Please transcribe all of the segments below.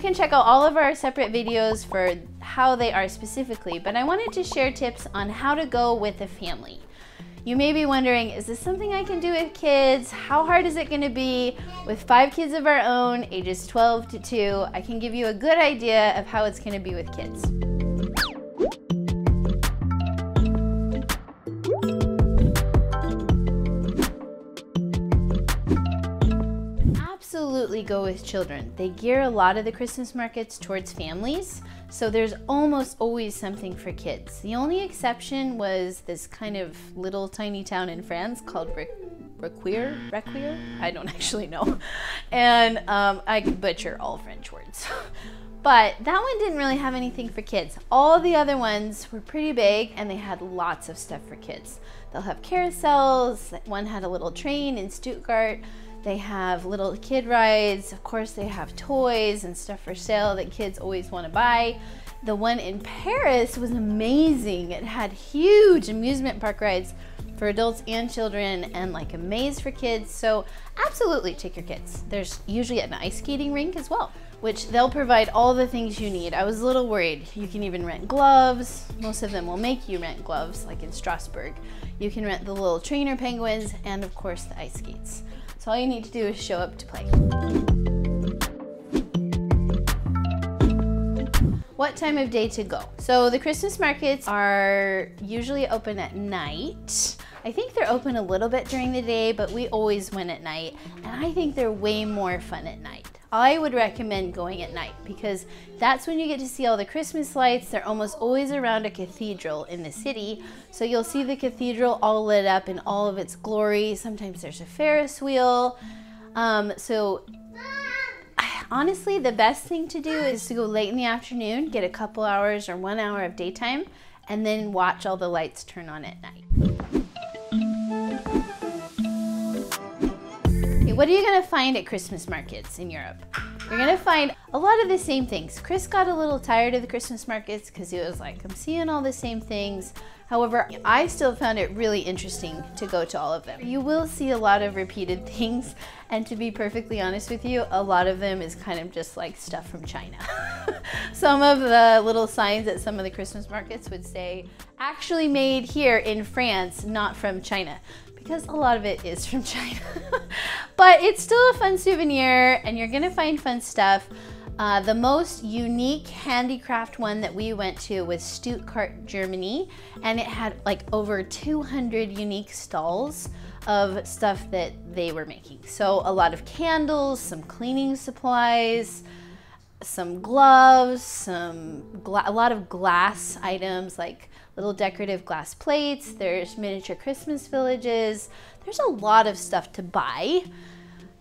can check out all of our separate videos for how they are specifically, but I wanted to share tips on how to go with a family. You may be wondering, is this something I can do with kids? How hard is it gonna be? With five kids of our own, ages 12 to two, I can give you a good idea of how it's gonna be with kids. Go with children. They gear a lot of the Christmas markets towards families, so there's almost always something for kids. The only exception was this kind of little tiny town in France called Riquewihr, Riquewihr? I don't actually know. And um, I butcher all French words. But that one didn't really have anything for kids. All the other ones were pretty big and they had lots of stuff for kids. They'll have carousels. One had a little train in Stuttgart. They have little kid rides. Of course, they have toys and stuff for sale that kids always want to buy. The one in Paris was amazing. It had huge amusement park rides for adults and children and like a maze for kids. So absolutely take your kids. There's usually an ice skating rink as well, which they'll provide all the things you need. I was a little worried. You can even rent gloves. Most of them will make you rent gloves like in Strasbourg. You can rent the little trainer penguins and of course the ice skates. So all you need to do is show up to play. What time of day to go? So the Christmas markets are usually open at night. I think they're open a little bit during the day, but we always went at night. And I think they're way more fun at night. I would recommend going at night because that's when you get to see all the Christmas lights. They're almost always around a cathedral in the city. So you'll see the cathedral all lit up in all of its glory. Sometimes there's a Ferris wheel. Um, so honestly, the best thing to do is to go late in the afternoon, get a couple hours or one hour of daytime, and then watch all the lights turn on at night. What are you gonna find at Christmas markets in Europe? You're gonna find a lot of the same things. Chris got a little tired of the Christmas markets because he was like, I'm seeing all the same things. However, I still found it really interesting to go to all of them. You will see a lot of repeated things, and to be perfectly honest with you, a lot of them is kind of just like stuff from China. some of the little signs at some of the Christmas markets would say, actually made here in France, not from China because a lot of it is from China. but it's still a fun souvenir and you're gonna find fun stuff. Uh, the most unique handicraft one that we went to was Stuttgart, Germany, and it had like over 200 unique stalls of stuff that they were making. So a lot of candles, some cleaning supplies, some gloves, some a lot of glass items like little decorative glass plates. There's miniature Christmas villages. There's a lot of stuff to buy.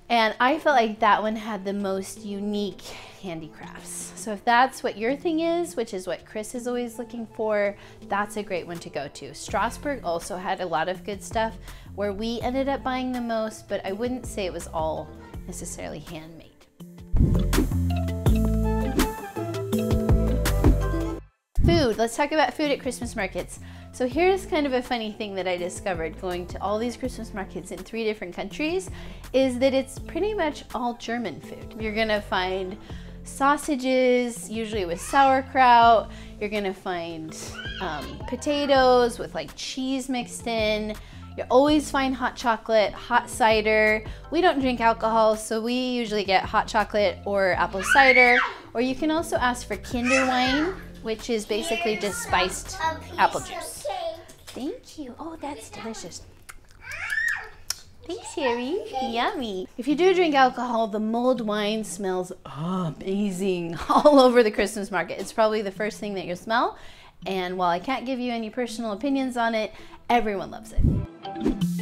And I felt like that one had the most unique handicrafts. So if that's what your thing is, which is what Chris is always looking for, that's a great one to go to. Strasbourg also had a lot of good stuff where we ended up buying the most, but I wouldn't say it was all necessarily handmade. Food, let's talk about food at Christmas markets. So here's kind of a funny thing that I discovered going to all these Christmas markets in three different countries is that it's pretty much all German food. You're gonna find sausages, usually with sauerkraut. You're gonna find um, potatoes with like cheese mixed in. You always find hot chocolate, hot cider. We don't drink alcohol, so we usually get hot chocolate or apple cider. Or you can also ask for Kinder wine which is basically just spiced apple juice. Thank you. Oh, that's delicious. Thanks, Harry. Yummy. If you do drink alcohol, the mulled wine smells amazing all over the Christmas market. It's probably the first thing that you smell. And while I can't give you any personal opinions on it, everyone loves it.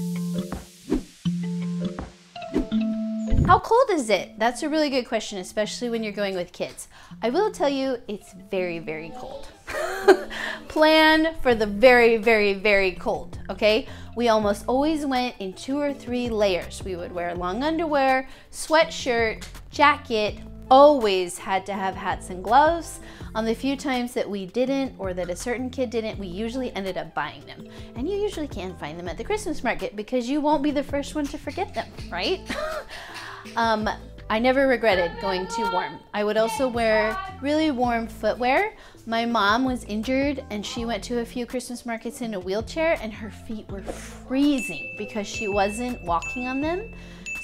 How cold is it? That's a really good question, especially when you're going with kids. I will tell you, it's very, very cold. Plan for the very, very, very cold, okay? We almost always went in two or three layers. We would wear long underwear, sweatshirt, jacket, always had to have hats and gloves. On the few times that we didn't or that a certain kid didn't, we usually ended up buying them. And you usually can find them at the Christmas market because you won't be the first one to forget them, right? Um, I never regretted going too warm. I would also wear really warm footwear. My mom was injured and she went to a few Christmas markets in a wheelchair and her feet were freezing because she wasn't walking on them.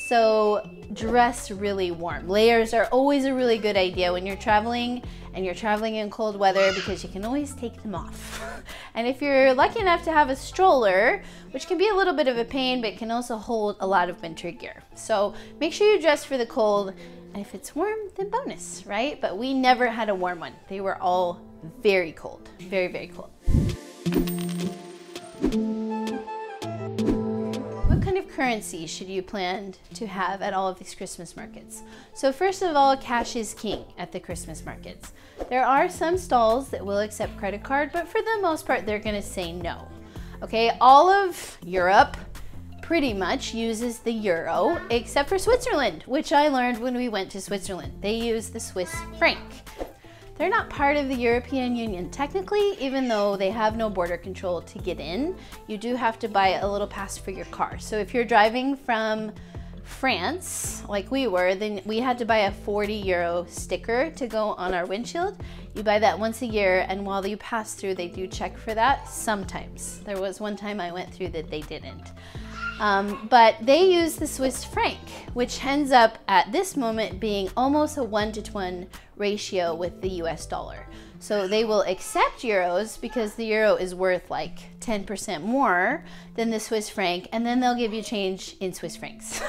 So dress really warm. Layers are always a really good idea when you're traveling and you're traveling in cold weather because you can always take them off. and if you're lucky enough to have a stroller, which can be a little bit of a pain, but can also hold a lot of winter gear. So make sure you dress for the cold. And if it's warm, then bonus, right? But we never had a warm one. They were all very cold, very, very cold. Currency should you plan to have at all of these Christmas markets? So first of all, cash is king at the Christmas markets. There are some stalls that will accept credit card, but for the most part, they're gonna say no. Okay, all of Europe pretty much uses the euro, except for Switzerland, which I learned when we went to Switzerland. They use the Swiss franc. They're not part of the European Union technically, even though they have no border control to get in. You do have to buy a little pass for your car. So if you're driving from France, like we were, then we had to buy a 40 euro sticker to go on our windshield. You buy that once a year, and while you pass through, they do check for that sometimes. There was one time I went through that they didn't. Um, but they use the Swiss franc, which ends up at this moment being almost a one to one ratio with the US dollar. So they will accept euros because the euro is worth like 10% more than the Swiss franc, and then they'll give you change in Swiss francs,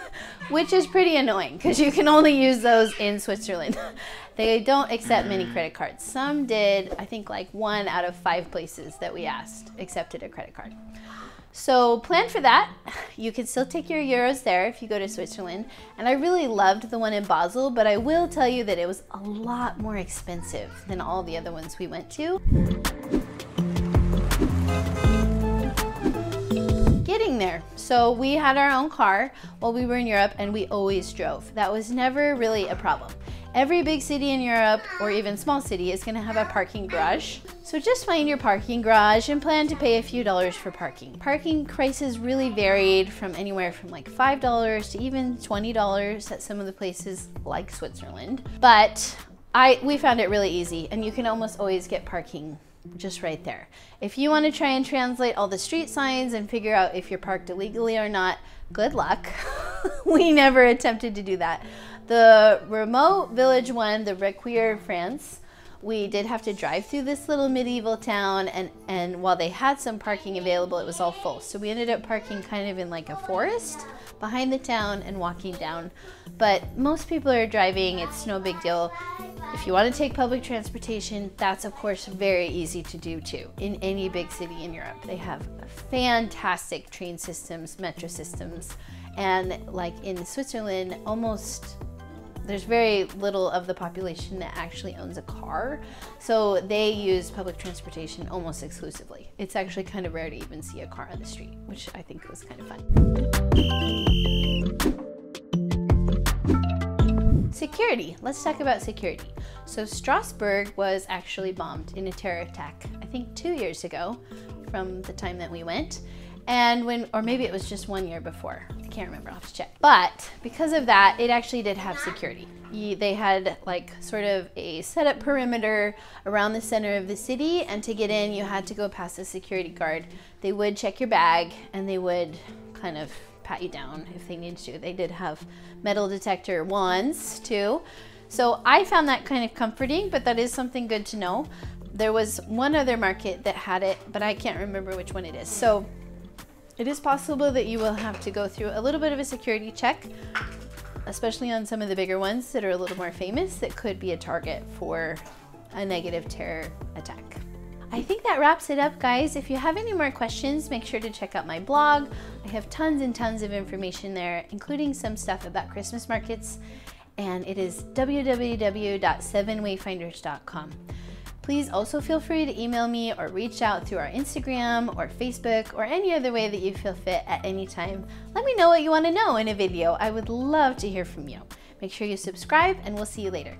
which is pretty annoying because you can only use those in Switzerland. they don't accept many credit cards. Some did, I think like one out of five places that we asked accepted a credit card. So plan for that. You can still take your euros there if you go to Switzerland. And I really loved the one in Basel, but I will tell you that it was a lot more expensive than all the other ones we went to. Getting there. So we had our own car while we were in Europe and we always drove. That was never really a problem. Every big city in Europe, or even small city, is gonna have a parking garage. So just find your parking garage and plan to pay a few dollars for parking. Parking prices really varied from anywhere from like $5 to even $20 at some of the places like Switzerland. But I, we found it really easy and you can almost always get parking just right there. If you want to try and translate all the street signs and figure out if you're parked illegally or not, good luck. we never attempted to do that. The remote village one, the Riquewihr, France, we did have to drive through this little medieval town and, and while they had some parking available, it was all full. So we ended up parking kind of in like a forest behind the town and walking down. But most people are driving, it's no big deal. If you want to take public transportation, that's of course very easy to do too. In any big city in Europe, they have fantastic train systems, metro systems, and like in Switzerland, almost there's very little of the population that actually owns a car. So they use public transportation almost exclusively. It's actually kind of rare to even see a car on the street, which I think was kind of fun. Security. Let's talk about security. So Strasbourg was actually bombed in a terror attack, I think two years ago from the time that we went. And when, or maybe it was just one year before. I can't remember, I'll have to check. But because of that, it actually did have security. They had like sort of a set up perimeter around the center of the city. And to get in, you had to go past a security guard. They would check your bag and they would kind of pat you down if they needed to. They did have metal detector wands too. So I found that kind of comforting, but that is something good to know. There was one other market that had it, but I can't remember which one it is. So it is possible that you will have to go through a little bit of a security check, especially on some of the bigger ones that are a little more famous that could be a target for a negative terror attack. I think that wraps it up, guys. If you have any more questions, make sure to check out my blog. I have tons and tons of information there, including some stuff about Christmas markets, and it is www.sevenwayfinders.com. Please also feel free to email me or reach out through our Instagram or Facebook or any other way that you feel fit at any time. Let me know what you want to know in a video. I would love to hear from you. Make sure you subscribe and we'll see you later.